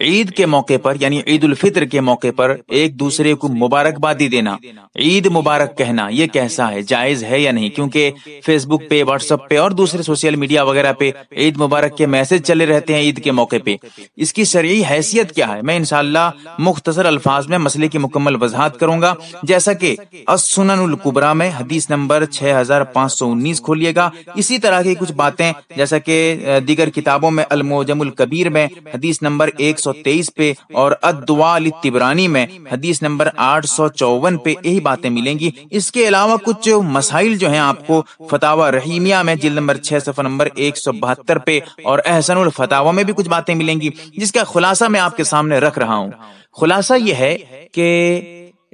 عید کے موقع پر یعنی عید الفطر کے موقع پر ایک دوسرے کو مبارکبادی دینا، عید مبارک کہنا، یہ کیسا ہے، جائز ہے یا نہیں؟ کیونکہ فیس بک پہ واٹس ایپ پہ اور دوسرے سوشل میڈیا وغیرہ پہ عید مبارک کے میسج چلے رہتے ہیں عید کے موقع پہ۔ اس کی شرعی حیثیت کیا ہے؟ میں انشاءاللہ مختصر الفاظ میں مسئلے کی مکمل وضاحت کروں گا۔ جیسا کہ السنن القبرا میں حدیث نمبر 6519 کھولیے گا۔ اسی طرح کی کچھ باتیں، جیسا کہ دیگر کتابوں میں الموجم الکبیر میں حدیث نمبر ایک سو تیئیس پہ اور ادوال تبرانی میں حدیث نمبر آٹھ سو چون پہ یہی باتیں ملیں گی۔ اس کے علاوہ کچھ مسائل جو ہیں آپ کو فتح رحیمیہ میں جلد نمبر چھ صفحہ نمبر ایک سو بہتر پہ اور احسن الفتاوا میں بھی کچھ باتیں ملیں گی، جس کا خلاصہ میں آپ کے سامنے رکھ رہا ہوں۔ خلاصہ یہ ہے کہ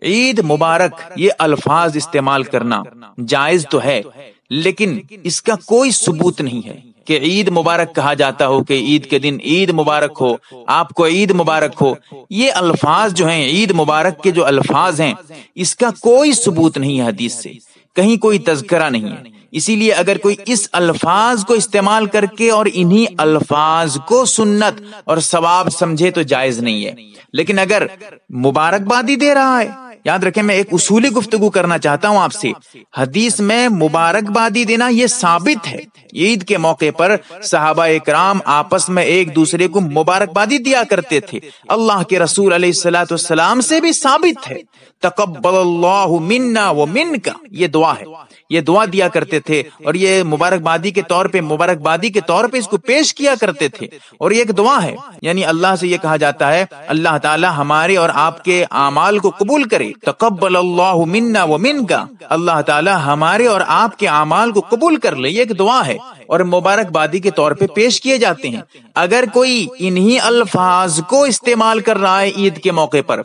عید مبارک یہ الفاظ استعمال کرنا جائز تو ہے، لیکن اس کا کوئی ثبوت نہیں ہے۔ کہ عید مبارک کہا جاتا ہو کہ عید کے دن عید مبارک ہو، آپ کو عید مبارک ہو۔ یہ الفاظ جو ہیں، عید مبارک کے جو الفاظ ہیں، اس کا کوئی ثبوت نہیں ہے حدیث سے۔ کہیں کوئی تذکرہ نہیں ہے۔ اسی لیے اگر کوئی اس الفاظ کو استعمال کر کے اور انہی الفاظ کو سنت اور ثواب سمجھے تو جائز نہیں ہے۔ لیکن اگر مبارکبادی دے رہا ہے یاد رکھیں، میں ایک اصولی گفتگو کرنا چاہتا ہوں آپ سے۔ حدیث میں مبارکبادی دینا یہ ثابت ہے۔ عید کے موقع پر صحابہ اکرام آپس میں ایک دوسرے کو مبارکبادی دیا کرتے تھے۔ اللہ کے رسول علیہ السلاۃ والسلام سے بھی ثابت ہے۔ تقبل اللہ منا و من کا یہ دعا ہے۔ یہ دعا دیا کرتے تھے اور یہ مبارکبادی کے طور پہ، مبارکبادی کے طور پہ اس کو پیش کیا کرتے تھے۔ اور یہ ایک دعا ہے۔ یعنی اللہ سے یہ کہا جاتا ہے، اللہ تعالی ہمارے اور آپ کے اعمال کو قبول کرے۔ تقبل اللہ منا و من کا اللہ تعالی ہمارے اور آپ کے اعمال کو قبول کر لے، یہ ایک دعا ہے۔ اور مبارکبادی کے طور پہ پیش کیے جاتے ہیں۔ اگر کوئی انہی الفاظ کو استعمال کر رہا ہے عید کے موقع پر،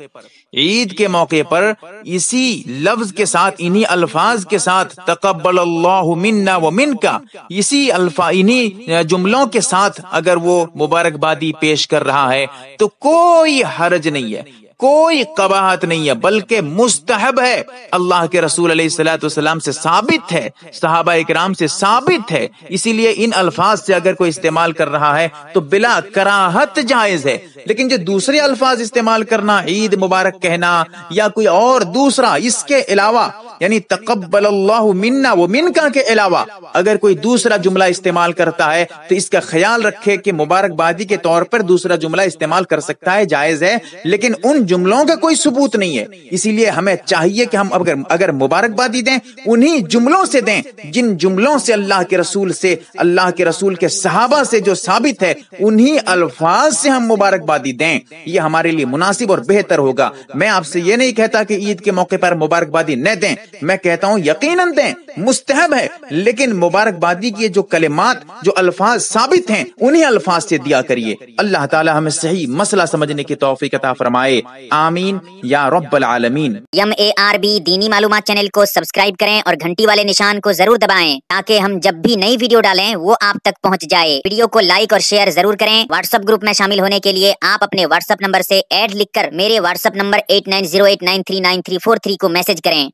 عید کے موقع پر اسی لفظ کے ساتھ، انہی الفاظ کے ساتھ تقبل اللہ منا و من کا اسی الفا انہی جملوں کے ساتھ اگر وہ مبارکبادی پیش کر رہا ہے تو کوئی حرج نہیں ہے۔ کوئی قباحت نہیں ہے، بلکہ مستحب ہے۔ اللہ کے رسول علیہ السلاۃ والسلام سے ثابت ہے، صحابہ اکرام سے ثابت ہے۔ اسی لیے ان الفاظ سے اگر کوئی استعمال کر رہا ہے تو بلا کراہت جائز ہے۔ لیکن جو دوسرے الفاظ استعمال کرنا، عید مبارک کہنا یا کوئی اور دوسرا، اس کے علاوہ یعنی تقبل اللہ منا و منکا کے علاوہ، اگر کوئی دوسرا جملہ استعمال کرتا ہے، تو اس کا خیال رکھے کہ مبارکبادی کے طور پر دوسرا جملہ استعمال کر سکتا ہے، جائز ہے، لیکن ان جملوں کا کوئی ثبوت نہیں ہے۔ اسی لیے ہمیں چاہیے کہ ہم اگر اگر مبارکبادی دیں، انہی جملوں سے دیں جن جملوں سے اللہ کے رسول سے، اللہ کے رسول کے صحابہ سے جو ثابت ہے، انہی الفاظ سے ہم مبارکبادی دیں۔ یہ ہمارے لیے مناسب اور بہتر ہوگا۔ میں آپ سے یہ نہیں کہتا کہ عید کے موقع پر مبارکبادی نہ دیں۔ میں کہتا ہوں، یقیناً دیں، مستحب ہے، لیکن مبارکبادی کی جو کلمات، جو الفاظ ثابت ہیں انہی الفاظ سے دیا کریے۔ اللہ تعالی ہمیں صحیح مسئلہ سمجھنے کی توفیق عطا فرمائے۔ آمین۔ یا رب العالمین۔ یم اے آر بی دینی معلومات چینل کو سبسکرائب کریں اور گھنٹی والے نشان کو ضرور دبائیں تاکہ ہم جب بھی نئی ویڈیو ڈالیں، وہ آپ تک پہنچ جائے۔ ویڈیو کو لائک اور شیئر ضرور کریں۔ واٹس ایپ گروپ میں شامل ہونے کے لیے آپ اپنے واٹس ایپ نمبر سے ایڈ لکھ کر میرے WhatsApp number eight nine zero eight nine three nine three four three کو میسج کریں۔